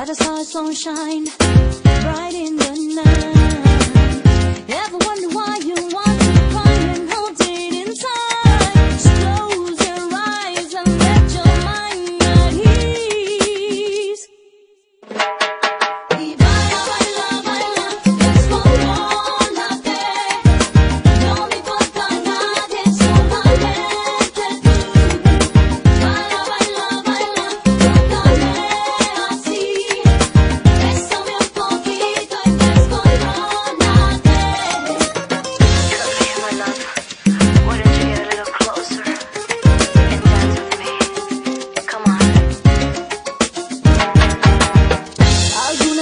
What a star sunshine, bright in the night. Ever wonder why?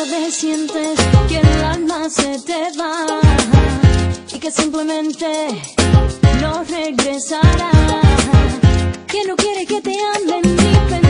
tarde sientes que el alma se te va y que simplemente no regresará. Que no quiere que te anden ni pensar.